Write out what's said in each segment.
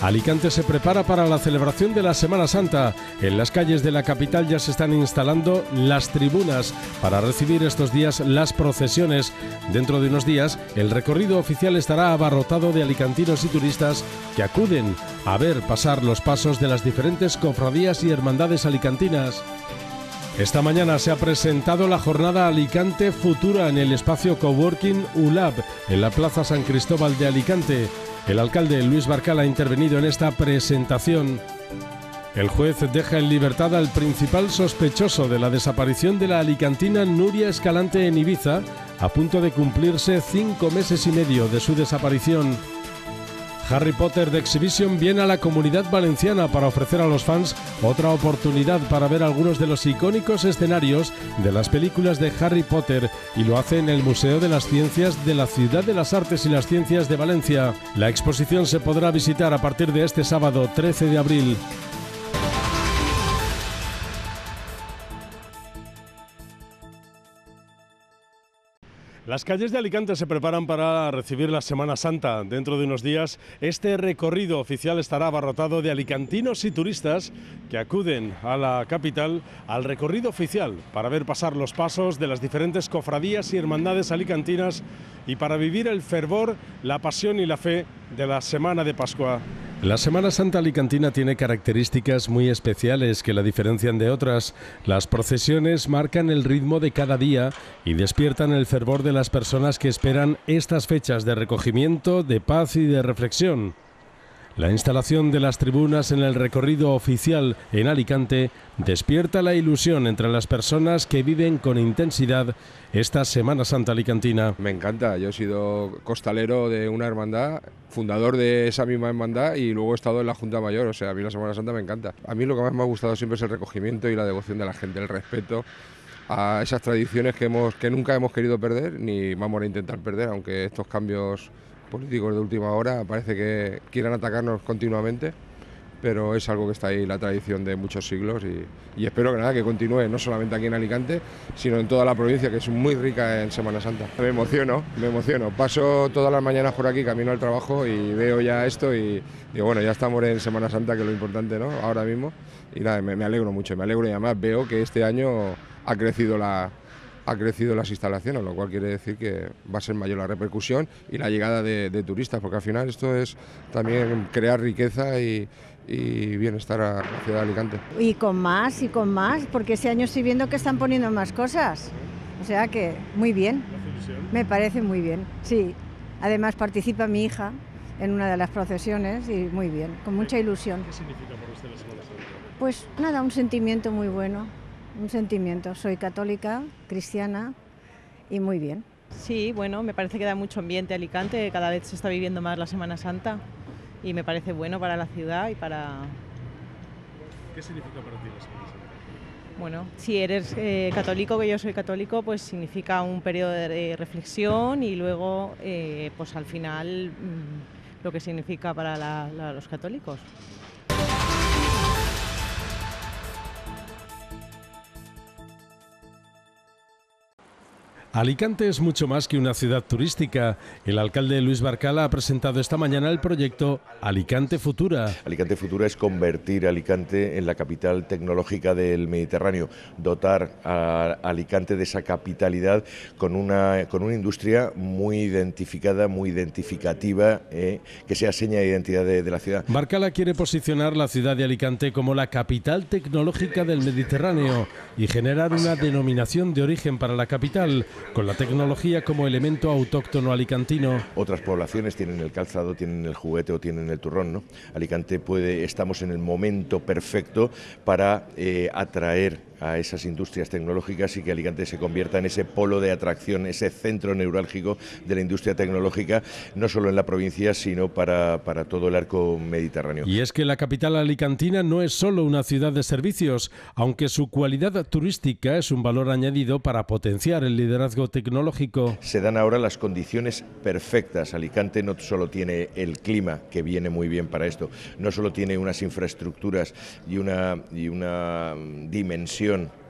Alicante se prepara para la celebración de la Semana Santa. En las calles de la capital ya se están instalando las tribunas para recibir estos días las procesiones. Dentro de unos días, el recorrido oficial estará abarrotado de alicantinos y turistas que acuden a ver pasar los pasos de las diferentes cofradías y hermandades alicantinas. Esta mañana se ha presentado la jornada Alicante Futura en el espacio Coworking ULAB en la Plaza San Cristóbal de Alicante. El alcalde Luis Barcal ha intervenido en esta presentación. El juez deja en libertad al principal sospechoso de la desaparición de la alicantina Nuria Escalante en Ibiza, a punto de cumplirse cinco meses y medio de su desaparición. Harry Potter de Exhibition viene a la comunidad valenciana para ofrecer a los fans otra oportunidad para ver algunos de los icónicos escenarios de las películas de Harry Potter y lo hace en el Museo de las Ciencias de la Ciudad de las Artes y las Ciencias de Valencia. La exposición se podrá visitar a partir de este sábado 13 de abril. Las calles de Alicante se preparan para recibir la Semana Santa. Dentro de unos días, este recorrido oficial estará abarrotado de alicantinos y turistas que acuden a la capital al recorrido oficial para ver pasar los pasos de las diferentes cofradías y hermandades alicantinas y para vivir el fervor, la pasión y la fe de la Semana de Pascua. La Semana Santa Alicantina tiene características muy especiales que la diferencian de otras. Las procesiones marcan el ritmo de cada día y despiertan el fervor de las personas que esperan estas fechas de recogimiento, de paz y de reflexión. La instalación de las tribunas en el recorrido oficial en Alicante despierta la ilusión entre las personas que viven con intensidad esta Semana Santa Alicantina. Me encanta, yo he sido costalero de una hermandad, fundador de esa misma hermandad y luego he estado en la Junta Mayor, o sea, a mí la Semana Santa me encanta. A mí lo que más me ha gustado siempre es el recogimiento y la devoción de la gente, el respeto a esas tradiciones que, hemos, que nunca hemos querido perder ni vamos a intentar perder, aunque estos cambios políticos de última hora parece que quieran atacarnos continuamente, pero es algo que está ahí, la tradición de muchos siglos y, espero que nada, que continúe, no solamente aquí en Alicante, sino en toda la provincia, que es muy rica en Semana Santa. Me emociono, me emociono. Paso todas las mañanas por aquí, camino al trabajo y veo ya esto y digo, bueno, ya estamos en Semana Santa, que es lo importante, ¿no? Ahora mismo. Y nada, me, me alegro mucho, me alegro y además veo que este año ha crecido la, ha crecido las instalaciones, lo cual quiere decir que va a ser mayor la repercusión y la llegada de, turistas, porque al final esto es también crear riqueza y, bienestar a la ciudad de Alicante. Y con más y con más, porque ese año estoy viendo que están poniendo más cosas. O sea que muy bien. Me parece muy bien, sí. Además participa mi hija en una de las procesiones y muy bien, con mucha ilusión. ¿Qué significa para usted la Semana Santa? Pues nada, un sentimiento muy bueno un sentimiento. Soy católica, cristiana y muy bien. Sí, bueno, me parece que da mucho ambiente Alicante, cada vez se está viviendo más la Semana Santa y me parece bueno para la ciudad y para... ¿Qué significa para ti la Semana Santa? Bueno, si eres eh, católico, que yo soy católico, pues significa un periodo de reflexión y luego, eh, pues al final, mm, lo que significa para los católicos. Alicante es mucho más que una ciudad turística. El alcalde Luis Barcala ha presentado esta mañana el proyecto Alicante Futura. Alicante Futura es convertir Alicante en la capital tecnológica del Mediterráneo, dotar a Alicante de esa capitalidad con una, con una industria muy identificada, muy identificativa, eh, que sea seña de identidad de, de la ciudad. Barcala quiere posicionar la ciudad de Alicante como la capital tecnológica del Mediterráneo y generar una denominación de origen para la capital con la tecnología como elemento autóctono alicantino. Otras poblaciones tienen el calzado, tienen el juguete o tienen el turrón, ¿no? Alicante puede, estamos en el momento perfecto para eh, atraer a esas industrias tecnológicas y que Alicante se convierta en ese polo de atracción, ese centro neurálgico de la industria tecnológica, no solo en la provincia, sino para, para todo el arco mediterráneo. Y es que la capital alicantina no es solo una ciudad de servicios, aunque su cualidad turística es un valor añadido para potenciar el liderazgo tecnológico. Se dan ahora las condiciones perfectas. Alicante no solo tiene el clima, que viene muy bien para esto, no solo tiene unas infraestructuras y una, y una dimensión ubicación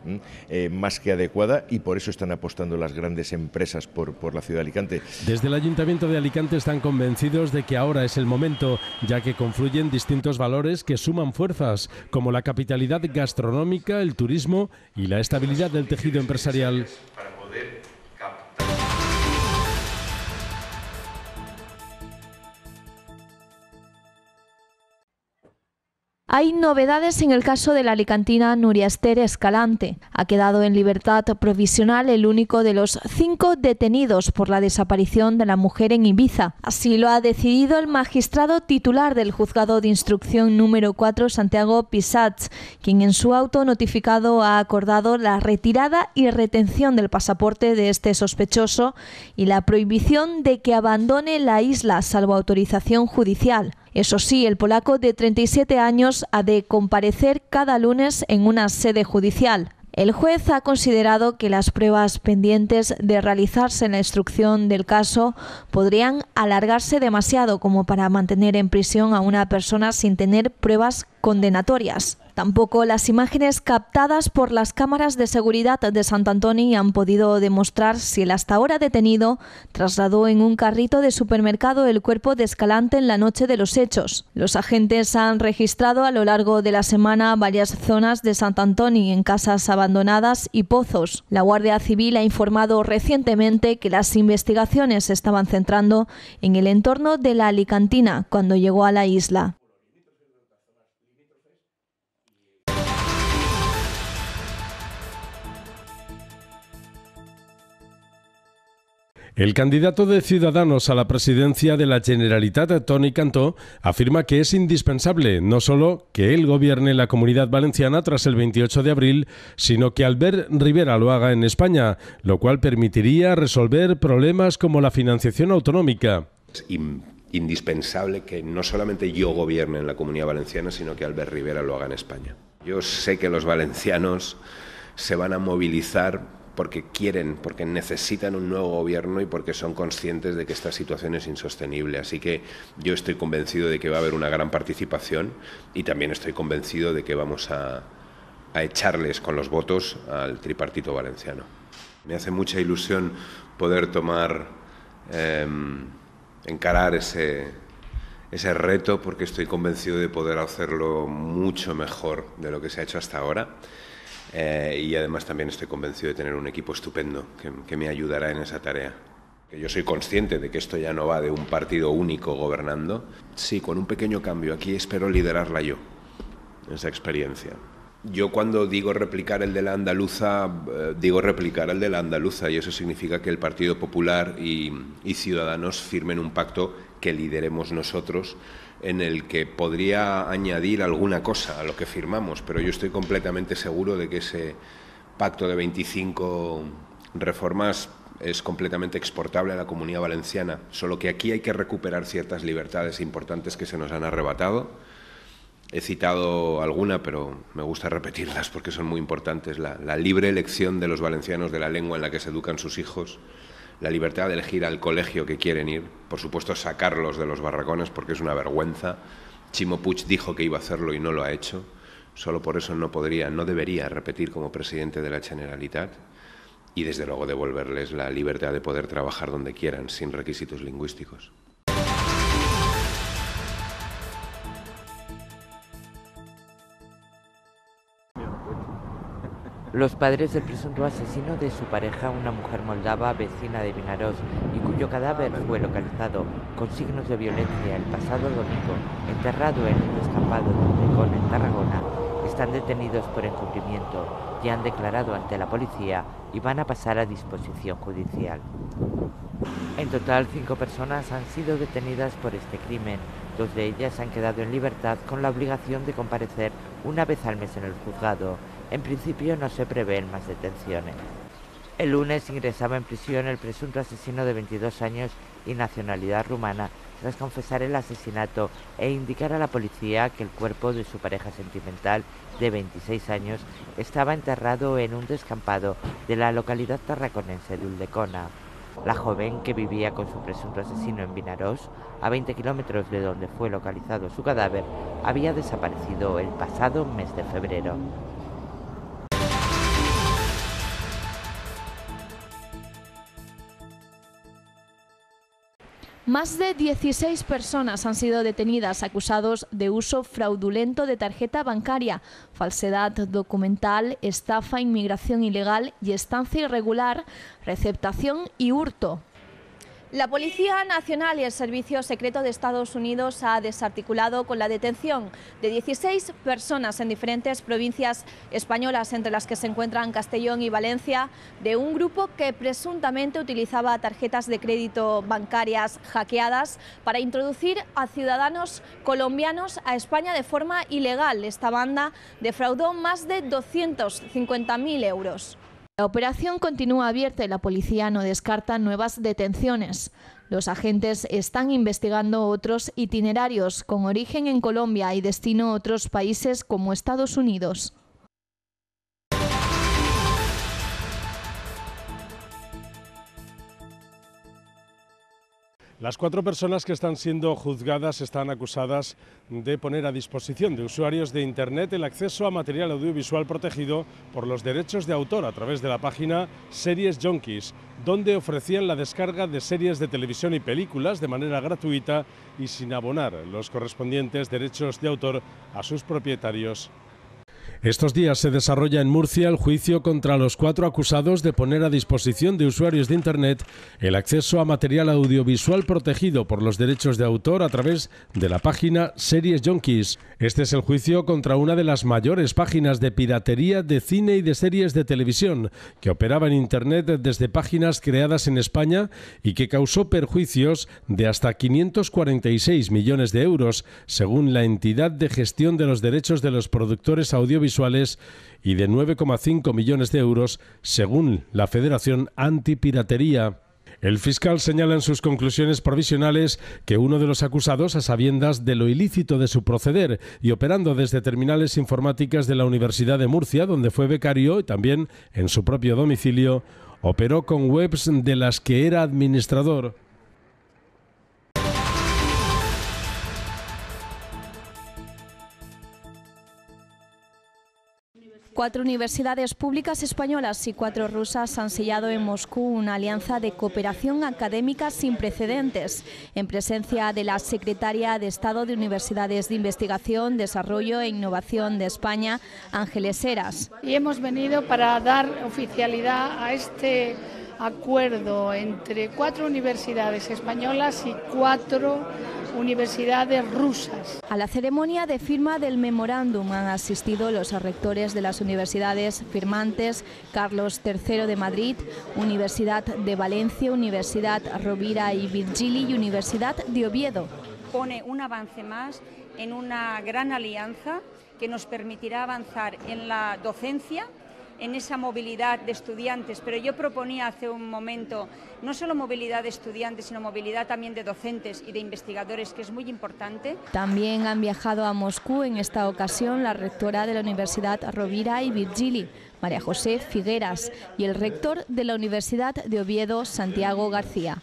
eh, más que adecuada y por eso están apostando las grandes empresas por, por la ciudad de Alicante. Desde el Ayuntamiento de Alicante están convencidos de que ahora es el momento, ya que confluyen distintos valores que suman fuerzas, como la capitalidad gastronómica, el turismo y la estabilidad del tejido empresarial. Hay novedades en el caso de la alicantina Nuria Esther Escalante. Ha quedado en libertad provisional el único de los cinco detenidos por la desaparición de la mujer en Ibiza. Así lo ha decidido el magistrado titular del juzgado de instrucción número 4, Santiago Pisats, quien en su auto notificado ha acordado la retirada y retención del pasaporte de este sospechoso y la prohibición de que abandone la isla salvo autorización judicial. Eso sí, el polaco de 37 años ha de comparecer cada lunes en una sede judicial. El juez ha considerado que las pruebas pendientes de realizarse en la instrucción del caso podrían alargarse demasiado como para mantener en prisión a una persona sin tener pruebas condenatorias. Tampoco las imágenes captadas por las cámaras de seguridad de Sant Antoni han podido demostrar si el hasta ahora detenido trasladó en un carrito de supermercado el cuerpo de Escalante en la noche de los hechos. Los agentes han registrado a lo largo de la semana varias zonas de Sant Antoni en casas abandonadas y pozos. La Guardia Civil ha informado recientemente que las investigaciones se estaban centrando en el entorno de la Alicantina cuando llegó a la isla. El candidato de Ciudadanos a la presidencia de la Generalitat, Tony Cantó, afirma que es indispensable no solo que él gobierne la comunidad valenciana tras el 28 de abril, sino que Albert Rivera lo haga en España, lo cual permitiría resolver problemas como la financiación autonómica. Es indispensable que no solamente yo gobierne en la comunidad valenciana, sino que Albert Rivera lo haga en España. Yo sé que los valencianos se van a movilizar porque quieren, porque necesitan un nuevo gobierno y porque son conscientes de que esta situación es insostenible. Así que yo estoy convencido de que va a haber una gran participación y también estoy convencido de que vamos a, echarles con los votos al tripartito valenciano. Me hace mucha ilusión poder tomar, em, encarar ese, ese reto porque estoy convencido de poder hacerlo mucho mejor de lo que se ha hecho hasta ahora. Eh, y además también estoy convencido de tener un equipo estupendo que, me ayudará en esa tarea. Yo soy consciente de que esto ya no va de un partido único gobernando. Sí, con un pequeño cambio. Aquí espero liderarla yo, esa experiencia. Yo cuando digo replicar el de la andaluza, eh, digo replicar el de la andaluza y eso significa que el Partido Popular y Ciudadanos firmen un pacto que lideremos nosotros en el que podría añadir alguna cosa a lo que firmamos, pero yo estoy completamente seguro de que ese pacto de 25 reformas es completamente exportable a la comunidad valenciana, solo que aquí hay que recuperar ciertas libertades importantes que se nos han arrebatado. He citado alguna, pero me gusta repetirlas porque son muy importantes. La, la libre elección de los valencianos de la lengua en la que se educan sus hijos, la libertad de elegir al colegio que quieren ir, por supuesto sacarlos de los barracones porque es una vergüenza. Chimo Puig dijo que iba a hacerlo y no lo ha hecho. Solo por eso no podría, no debería repetir como presidente de la Generalitat y desde luego devolverles la libertad de poder trabajar donde quieran sin requisitos lingüísticos. Los padres del presunto asesino de su pareja, una mujer moldava vecina de Vinaroz y cuyo cadáver fue localizado con signos de violencia el pasado domingo, enterrado en un descampado de Tecón en Tarragona, están detenidos por encubrimiento y han declarado ante la policía y van a pasar a disposición judicial. En total, cinco personas han sido detenidas por este crimen. Dos de ellas han quedado en libertad con la obligación de comparecer una vez al mes en el juzgado en principio no se prevén más detenciones. El lunes ingresaba en prisión el presunto asesino de 22 años y nacionalidad rumana tras confesar el asesinato e indicar a la policía que el cuerpo de su pareja sentimental de 26 años estaba enterrado en un descampado de la localidad tarraconense de Uldecona. La joven, que vivía con su presunto asesino en Vinarós, a 20 kilómetros de donde fue localizado su cadáver, había desaparecido el pasado mes de febrero. Más de 16 personas han sido detenidas acusados de uso fraudulento de tarjeta bancaria, falsedad documental, estafa, inmigración ilegal y estancia irregular, receptación y hurto. La Policía Nacional y el Servicio Secreto de Estados Unidos ha desarticulado con la detención de 16 personas en diferentes provincias españolas, entre las que se encuentran Castellón y Valencia, de un grupo que presuntamente utilizaba tarjetas de crédito bancarias hackeadas para introducir a ciudadanos colombianos a España de forma ilegal. Esta banda defraudó más de 250.000 euros. La operación continúa abierta y la policía no descarta nuevas detenciones. Los agentes están investigando otros itinerarios con origen en Colombia y destino a otros países como Estados Unidos. Las cuatro personas que están siendo juzgadas están acusadas de poner a disposición de usuarios de Internet el acceso a material audiovisual protegido por los derechos de autor a través de la página Series Junkies, donde ofrecían la descarga de series de televisión y películas de manera gratuita y sin abonar los correspondientes derechos de autor a sus propietarios estos días se desarrolla en Murcia el juicio contra los cuatro acusados de poner a disposición de usuarios de Internet el acceso a material audiovisual protegido por los derechos de autor a través de la página Series Junkies. Este es el juicio contra una de las mayores páginas de piratería de cine y de series de televisión, que operaba en Internet desde páginas creadas en España y que causó perjuicios de hasta 546 millones de euros, según la entidad de gestión de los derechos de los productores audiovisuales y de 9,5 millones de euros, según la Federación Antipiratería. El fiscal señala en sus conclusiones provisionales que uno de los acusados, a sabiendas de lo ilícito de su proceder y operando desde terminales informáticas de la Universidad de Murcia, donde fue becario y también en su propio domicilio, operó con webs de las que era administrador. Cuatro universidades públicas españolas y cuatro rusas han sellado en Moscú una alianza de cooperación académica sin precedentes, en presencia de la secretaria de Estado de Universidades de Investigación, Desarrollo e Innovación de España, Ángeles Heras. Y hemos venido para dar oficialidad a este acuerdo entre cuatro universidades españolas y cuatro universidades rusas. A la ceremonia de firma del memorándum han asistido los rectores de las universidades firmantes Carlos III de Madrid, Universidad de Valencia, Universidad Rovira y Virgili y Universidad de Oviedo. Pone un avance más en una gran alianza que nos permitirá avanzar en la docencia en esa movilidad de estudiantes, pero yo proponía hace un momento no solo movilidad de estudiantes, sino movilidad también de docentes y de investigadores, que es muy importante. También han viajado a Moscú en esta ocasión la rectora de la Universidad Rovira y Virgili, María José Figueras, y el rector de la Universidad de Oviedo, Santiago García.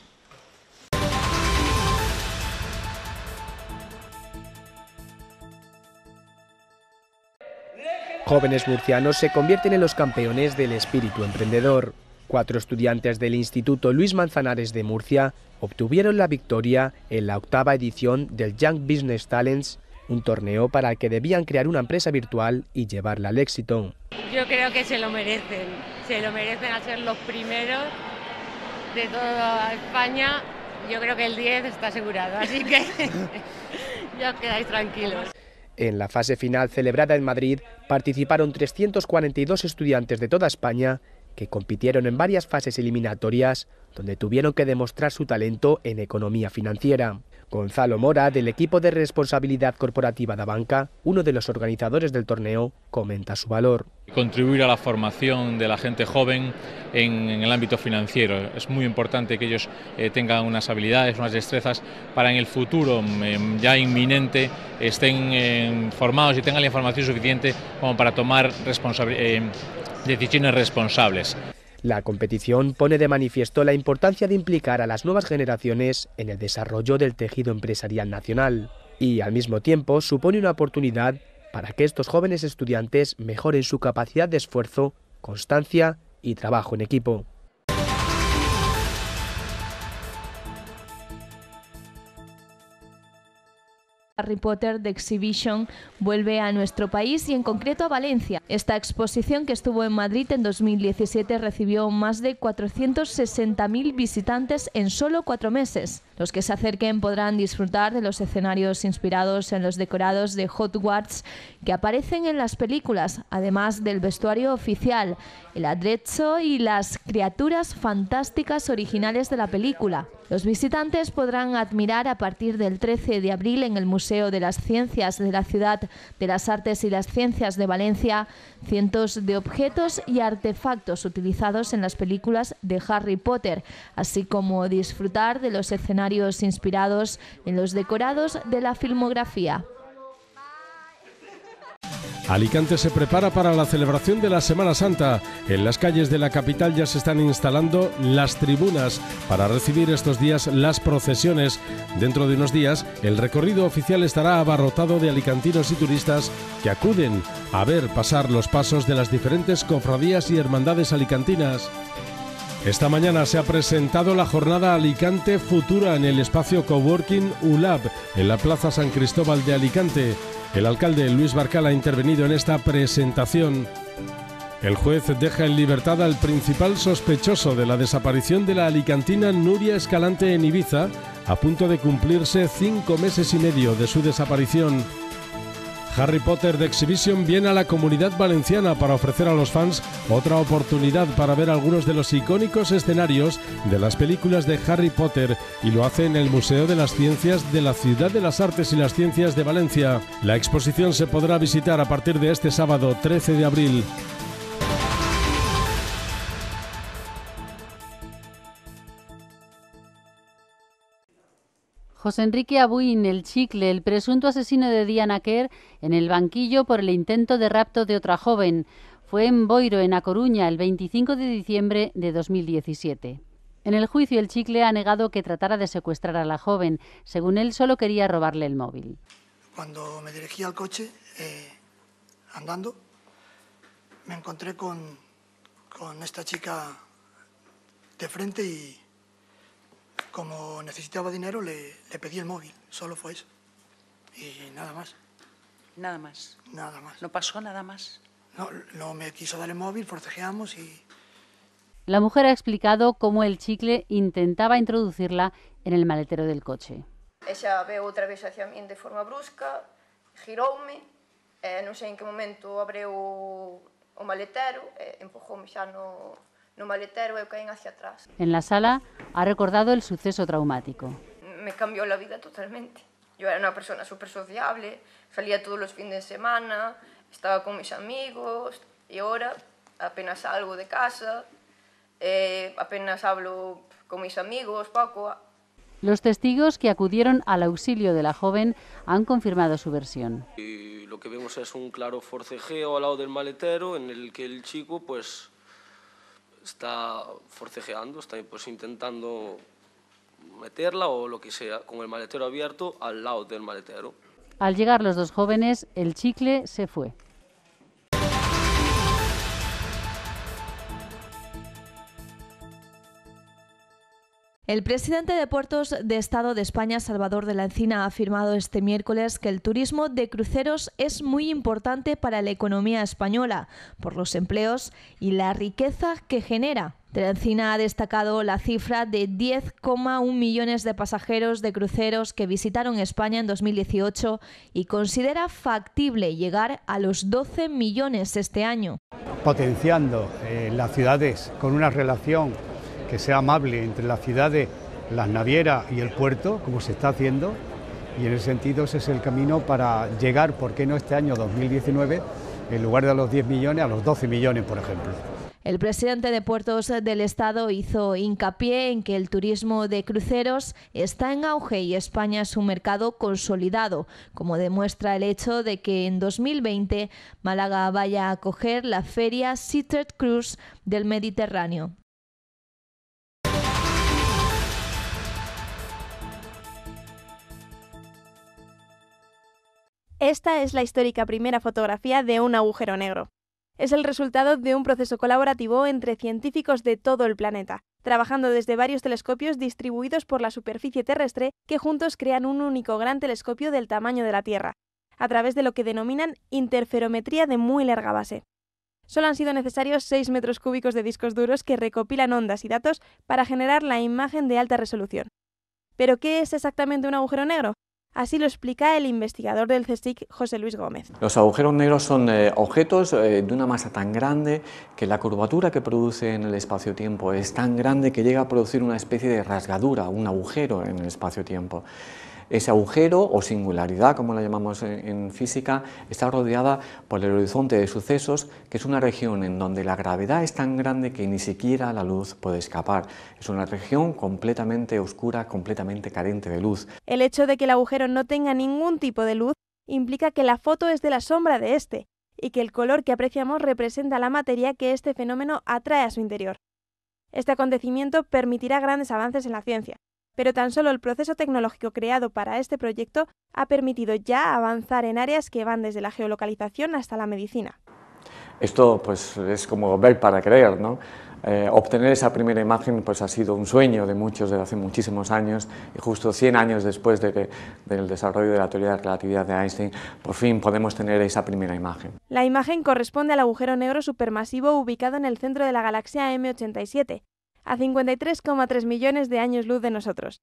Jóvenes murcianos se convierten en los campeones del espíritu emprendedor. Cuatro estudiantes del Instituto Luis Manzanares de Murcia obtuvieron la victoria en la octava edición del Young Business Talents, un torneo para el que debían crear una empresa virtual y llevarla al éxito. Yo creo que se lo merecen, se lo merecen a ser los primeros de toda España. Yo creo que el 10 está asegurado, así que ya os quedáis tranquilos. En la fase final celebrada en Madrid participaron 342 estudiantes de toda España que compitieron en varias fases eliminatorias donde tuvieron que demostrar su talento en economía financiera. Gonzalo Mora, del equipo de responsabilidad corporativa de Banca, uno de los organizadores del torneo, comenta su valor. Contribuir a la formación de la gente joven en, el ámbito financiero. Es muy importante que ellos eh, tengan unas habilidades, unas destrezas para en el futuro mm, ya inminente estén eh, formados y tengan la información suficiente como para tomar eh, decisiones responsables. La competición pone de manifiesto la importancia de implicar a las nuevas generaciones en el desarrollo del tejido empresarial nacional y al mismo tiempo supone una oportunidad para que estos jóvenes estudiantes mejoren su capacidad de esfuerzo, constancia y trabajo en equipo. Harry Potter The Exhibition vuelve a nuestro país y en concreto a Valencia. Esta exposición que estuvo en Madrid en 2017 recibió más de 460.000 visitantes en solo cuatro meses. Los que se acerquen podrán disfrutar de los escenarios inspirados en los decorados de Hogwarts que aparecen en las películas, además del vestuario oficial, el adrezzo y las criaturas fantásticas originales de la película. Los visitantes podrán admirar a partir del 13 de abril en el Museo de las Ciencias de la Ciudad de las Artes y las Ciencias de Valencia cientos de objetos y artefactos utilizados en las películas de Harry Potter, así como disfrutar de los escenarios inspirados en los decorados de la filmografía. Alicante se prepara para la celebración de la Semana Santa. En las calles de la capital ya se están instalando las tribunas para recibir estos días las procesiones. Dentro de unos días, el recorrido oficial estará abarrotado de alicantinos y turistas que acuden a ver pasar los pasos de las diferentes cofradías y hermandades alicantinas. Esta mañana se ha presentado la jornada Alicante Futura en el espacio Coworking ULAB en la Plaza San Cristóbal de Alicante. El alcalde Luis Barcal ha intervenido en esta presentación. El juez deja en libertad al principal sospechoso de la desaparición de la alicantina Nuria Escalante en Ibiza, a punto de cumplirse cinco meses y medio de su desaparición. Harry Potter The Exhibition viene a la comunidad valenciana para ofrecer a los fans otra oportunidad para ver algunos de los icónicos escenarios de las películas de Harry Potter y lo hace en el Museo de las Ciencias de la Ciudad de las Artes y las Ciencias de Valencia. La exposición se podrá visitar a partir de este sábado 13 de abril. José Enrique Abuin, el chicle, el presunto asesino de Diana Kerr, en el banquillo por el intento de rapto de otra joven. Fue en Boiro, en A Coruña, el 25 de diciembre de 2017. En el juicio, el chicle ha negado que tratara de secuestrar a la joven. Según él, solo quería robarle el móvil. Cuando me dirigí al coche, eh, andando, me encontré con, con esta chica de frente y como necesitaba dinero, le, le pedí el móvil. Solo fue eso. Y nada más. Nada más. Nada más. ¿No pasó nada más? No, no me quiso dar el móvil, forcejeamos y... La mujer ha explicado cómo el chicle intentaba introducirla en el maletero del coche. Ella veo outra vez hacia mí de forma brusca, giroume, e non sei en que momento abreu o maletero e empujoume xa no, no maletero eu caín hacia atrás. En la sala ha recordado el suceso traumático. Me cambió la vida totalmente. Yo era una persona súper sociable, salía todos los fines de semana, estaba con mis amigos y ahora apenas salgo de casa, eh, apenas hablo con mis amigos, poco. Los testigos que acudieron al auxilio de la joven han confirmado su versión. Y lo que vemos es un claro forcejeo al lado del maletero en el que el chico pues está forcejeando, está pues intentando meterla o lo que sea, con el maletero abierto al lado del maletero. Al llegar los dos jóvenes, el chicle se fue. El presidente de Puertos de Estado de España, Salvador de la Encina, ha afirmado este miércoles que el turismo de cruceros es muy importante para la economía española, por los empleos y la riqueza que genera. De la Encina ha destacado la cifra de 10,1 millones de pasajeros de cruceros que visitaron España en 2018 y considera factible llegar a los 12 millones este año. Potenciando eh, las ciudades con una relación que sea amable entre las ciudades, las navieras y el puerto, como se está haciendo, y en ese sentido ese es el camino para llegar, ¿por qué no este año 2019, en lugar de los 10 millones, a los 12 millones, por ejemplo? El presidente de Puertos del Estado hizo hincapié en que el turismo de cruceros está en auge y España es un mercado consolidado, como demuestra el hecho de que en 2020 Málaga vaya a acoger la feria Seated Cruise del Mediterráneo. Esta es la histórica primera fotografía de un agujero negro. Es el resultado de un proceso colaborativo entre científicos de todo el planeta, trabajando desde varios telescopios distribuidos por la superficie terrestre que juntos crean un único gran telescopio del tamaño de la Tierra, a través de lo que denominan interferometría de muy larga base. Solo han sido necesarios 6 metros cúbicos de discos duros que recopilan ondas y datos para generar la imagen de alta resolución. ¿Pero qué es exactamente un agujero negro? Así lo explica el investigador del CSIC, José Luis Gómez. Los agujeros negros son eh, objetos eh, de una masa tan grande que la curvatura que produce en el espacio-tiempo es tan grande que llega a producir una especie de rasgadura, un agujero en el espacio-tiempo. Ese agujero o singularidad, como la llamamos en, física, está rodeada por el horizonte de sucesos, que es una región en donde la gravedad es tan grande que ni siquiera la luz puede escapar. Es una región completamente oscura, completamente carente de luz. El hecho de que el agujero no tenga ningún tipo de luz implica que la foto es de la sombra de este y que el color que apreciamos representa la materia que este fenómeno atrae a su interior. Este acontecimiento permitirá grandes avances en la ciencia, pero tan solo el proceso tecnológico creado para este proyecto ha permitido ya avanzar en áreas que van desde la geolocalización hasta la medicina. Esto pues, es como ver para creer, ¿no? Eh, obtener esa primera imagen pues, ha sido un sueño de muchos desde hace muchísimos años y justo 100 años después de del desarrollo de la teoría de la relatividad de Einstein, por fin podemos tener esa primera imagen. La imagen corresponde al agujero negro supermasivo ubicado en el centro de la galaxia M87, a 53,3 millones de años luz de nosotros,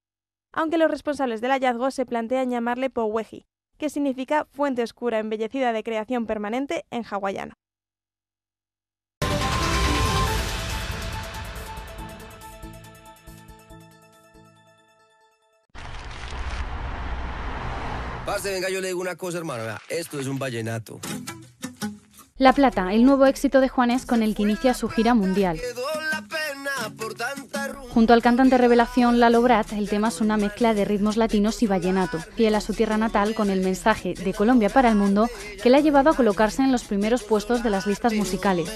aunque los responsables del hallazgo se plantean llamarle Poweji, que significa fuente oscura embellecida de creación permanente en hawaiano. Pase, venga, yo le digo una cosa, hermano. Esto es un vallenato. La Plata, el nuevo éxito de Juanes con el que inicia su gira mundial. Junto al cantante revelación Lalo Brat, el tema es una mezcla de ritmos latinos y vallenato, fiel a su tierra natal con el mensaje de Colombia para el mundo que le ha llevado a colocarse en los primeros puestos de las listas musicales.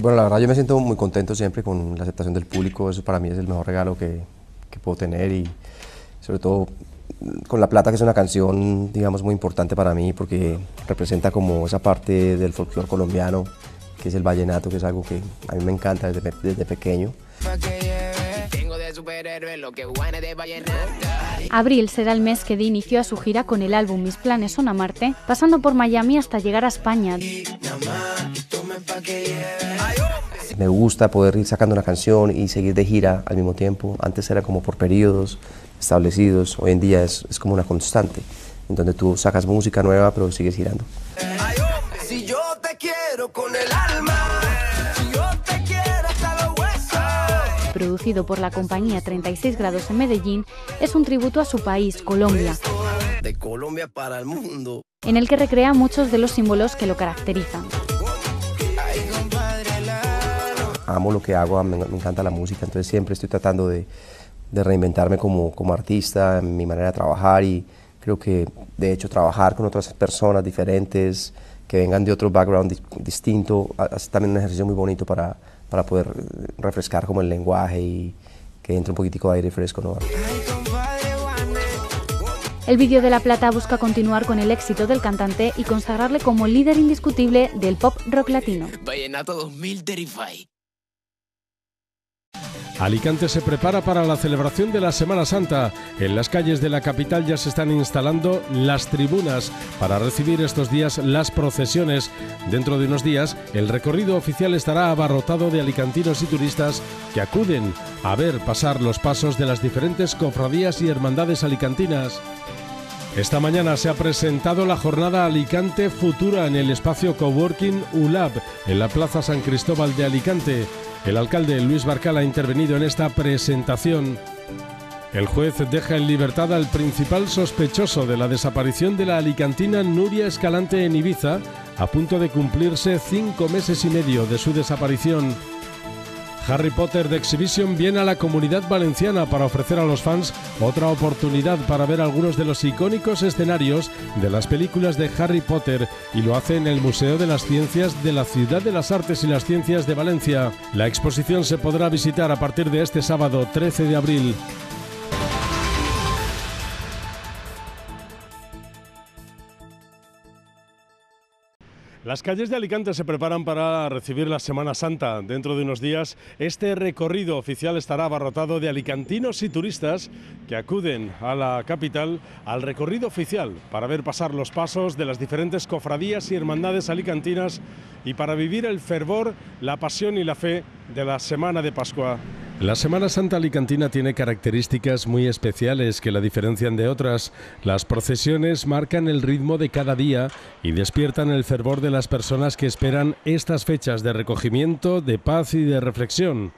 Bueno, la verdad yo me siento muy contento siempre con la aceptación del público, eso para mí es el mejor regalo que, que puedo tener y sobre todo con La Plata, que es una canción, digamos, muy importante para mí porque representa como esa parte del folclore colombiano, que es el vallenato, que es algo que a mí me encanta desde, desde pequeño. Abril será el mes que dé inicio a su gira con el álbum Mis planes son amarte, pasando por Miami hasta llegar a España. Me gusta poder ir sacando una canción y seguir de gira al mismo tiempo. Antes era como por periodos, establecidos. Hoy en día es, es como una constante, en donde tú sacas música nueva pero sigues girando. Con el alma, si yo te quiero hasta los huesos. Producido por la compañía 36 grados en Medellín, es un tributo a su país, Colombia. De Colombia para el mundo. En el que recrea muchos de los símbolos que lo caracterizan. Amo lo que hago, me encanta la música, entonces siempre estoy tratando de, de reinventarme como, como artista, en mi manera de trabajar y creo que de hecho trabajar con otras personas diferentes que vengan de otro background distinto es también un ejercicio muy bonito para, para poder refrescar como el lenguaje y que entre un poquitico de aire fresco. ¿no? El vídeo de La Plata busca continuar con el éxito del cantante y consagrarle como líder indiscutible del pop rock latino. Vallenato 2000 Alicante se prepara para la celebración de la Semana Santa. En las calles de la capital ya se están instalando las tribunas para recibir estos días las procesiones. Dentro de unos días, el recorrido oficial estará abarrotado de alicantinos y turistas que acuden a ver pasar los pasos de las diferentes cofradías y hermandades alicantinas. Esta mañana se ha presentado la jornada Alicante Futura en el espacio Coworking ULAB en la Plaza San Cristóbal de Alicante. El alcalde Luis Barcal ha intervenido en esta presentación. El juez deja en libertad al principal sospechoso de la desaparición de la alicantina Nuria Escalante en Ibiza, a punto de cumplirse cinco meses y medio de su desaparición. Harry Potter de Exhibition viene a la comunidad valenciana para ofrecer a los fans otra oportunidad para ver algunos de los icónicos escenarios de las películas de Harry Potter y lo hace en el Museo de las Ciencias de la Ciudad de las Artes y las Ciencias de Valencia. La exposición se podrá visitar a partir de este sábado 13 de abril. Las calles de Alicante se preparan para recibir la Semana Santa. Dentro de unos días, este recorrido oficial estará abarrotado de alicantinos y turistas que acuden a la capital al recorrido oficial para ver pasar los pasos de las diferentes cofradías y hermandades alicantinas y para vivir el fervor, la pasión y la fe de la Semana de Pascua. La Semana Santa Alicantina tiene características muy especiales que la diferencian de otras. Las procesiones marcan el ritmo de cada día y despiertan el fervor de las personas que esperan estas fechas de recogimiento, de paz y de reflexión.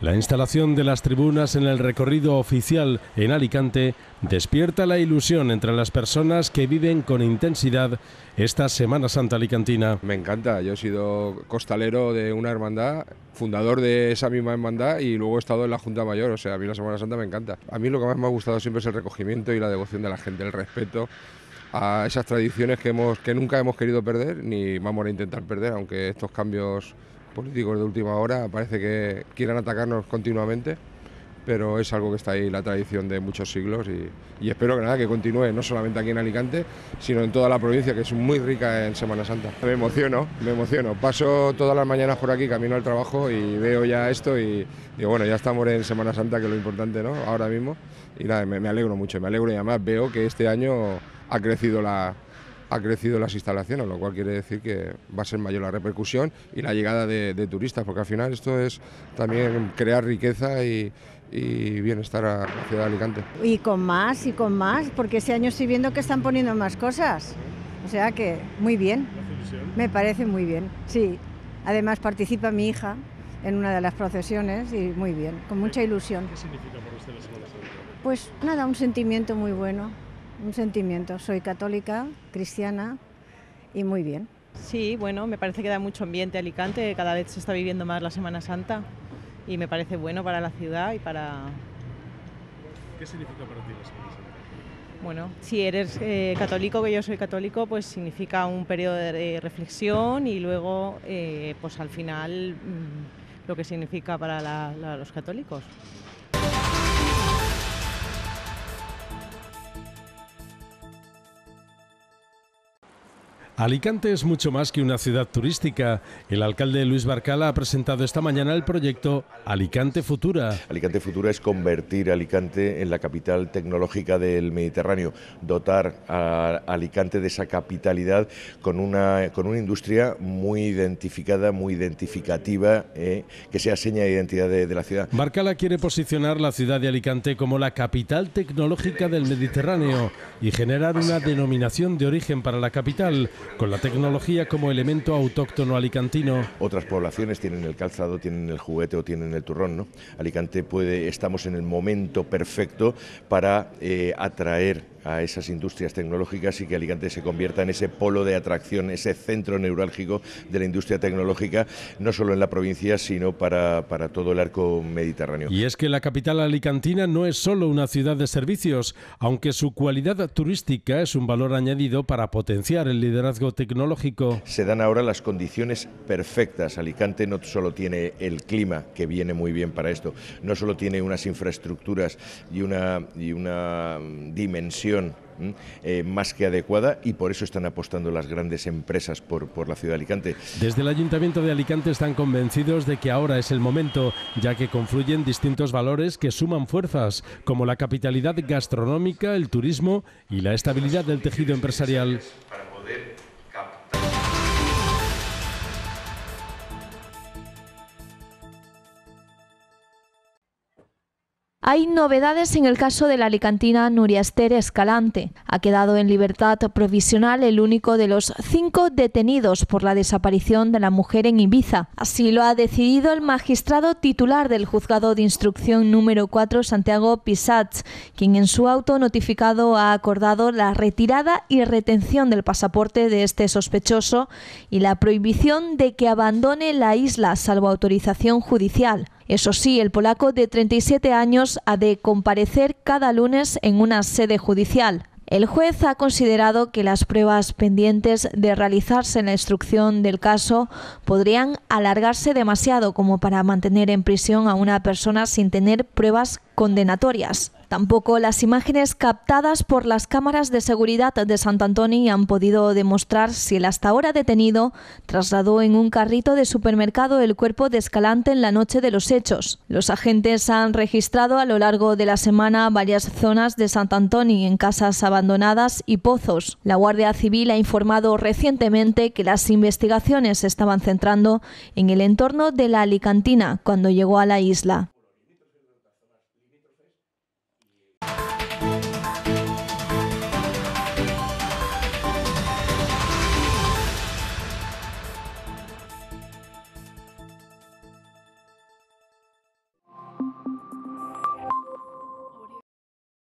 La instalación de las tribunas en el recorrido oficial en Alicante despierta la ilusión entre las personas que viven con intensidad esta Semana Santa Alicantina. Me encanta, yo he sido costalero de una hermandad, fundador de esa misma hermandad y luego he estado en la Junta Mayor, o sea, a mí la Semana Santa me encanta. A mí lo que más me ha gustado siempre es el recogimiento y la devoción de la gente, el respeto a esas tradiciones que, hemos, que nunca hemos querido perder ni vamos a intentar perder, aunque estos cambios políticos de última hora parece que quieran atacarnos continuamente, pero es algo que está ahí, la tradición de muchos siglos y, espero que nada, que continúe, no solamente aquí en Alicante, sino en toda la provincia, que es muy rica en Semana Santa. Me emociono, me emociono. Paso todas las mañanas por aquí, camino al trabajo y veo ya esto y digo, bueno, ya estamos en Semana Santa, que es lo importante, ¿no? Ahora mismo. Y nada, me, me alegro mucho, me alegro y además veo que este año ha crecido la, ha crecido las instalaciones, lo cual quiere decir que va a ser mayor la repercusión y la llegada de, turistas, porque al final esto es también crear riqueza y, bienestar a la ciudad de Alicante. Y con más y con más, porque ese año estoy viendo que están poniendo más cosas. O sea que muy bien. Me parece muy bien, sí. Además participa mi hija en una de las procesiones y muy bien, con mucha ilusión. ¿Qué significa para usted la Semana Santa? Pues nada, un sentimiento muy bueno un sentimiento. Soy católica, cristiana y muy bien. Sí, bueno, me parece que da mucho ambiente Alicante, cada vez se está viviendo más la Semana Santa y me parece bueno para la ciudad y para... ¿Qué significa para ti la Semana Santa? Bueno, si eres eh, católico, que yo soy católico, pues significa un periodo de reflexión y luego, eh, pues al final, mm, lo que significa para los católicos. Alicante es mucho más que una ciudad turística. El alcalde Luis Barcala ha presentado esta mañana el proyecto Alicante Futura. Alicante Futura es convertir Alicante en la capital tecnológica del Mediterráneo, dotar a Alicante de esa capitalidad con una, con una industria muy identificada, muy identificativa, eh, que sea seña de identidad de, de la ciudad. Barcala quiere posicionar la ciudad de Alicante como la capital tecnológica del Mediterráneo y generar una denominación de origen para la capital con la tecnología como elemento autóctono alicantino. Otras poblaciones tienen el calzado, tienen el juguete o tienen el turrón, ¿no? Alicante puede, estamos en el momento perfecto para eh, atraer a esas industrias tecnológicas y que Alicante se convierta en ese polo de atracción, ese centro neurálgico de la industria tecnológica, no solo en la provincia, sino para, para todo el arco mediterráneo. Y es que la capital alicantina no es solo una ciudad de servicios, aunque su cualidad turística es un valor añadido para potenciar el liderazgo tecnológico. Se dan ahora las condiciones perfectas. Alicante no solo tiene el clima, que viene muy bien para esto, no solo tiene unas infraestructuras y una, y una dimensión eh, más que adecuada y por eso están apostando las grandes empresas por, por la ciudad de Alicante. Desde el Ayuntamiento de Alicante están convencidos de que ahora es el momento, ya que confluyen distintos valores que suman fuerzas, como la capitalidad gastronómica, el turismo y la estabilidad del tejido empresarial. Hay novedades en el caso de la alicantina Nuria Esther Escalante. Ha quedado en libertad provisional el único de los cinco detenidos por la desaparición de la mujer en Ibiza. Así lo ha decidido el magistrado titular del juzgado de instrucción número 4, Santiago Pisats, quien en su auto notificado ha acordado la retirada y retención del pasaporte de este sospechoso y la prohibición de que abandone la isla salvo autorización judicial. Eso sí, el polaco de 37 años ha de comparecer cada lunes en una sede judicial. El juez ha considerado que las pruebas pendientes de realizarse en la instrucción del caso podrían alargarse demasiado como para mantener en prisión a una persona sin tener pruebas condenatorias. Tampoco las imágenes captadas por las cámaras de seguridad de Sant Antoni han podido demostrar si el hasta ahora detenido trasladó en un carrito de supermercado el cuerpo de Escalante en la noche de los hechos. Los agentes han registrado a lo largo de la semana varias zonas de Sant Antoni en casas abandonadas y pozos. La Guardia Civil ha informado recientemente que las investigaciones se estaban centrando en el entorno de la Alicantina cuando llegó a la isla.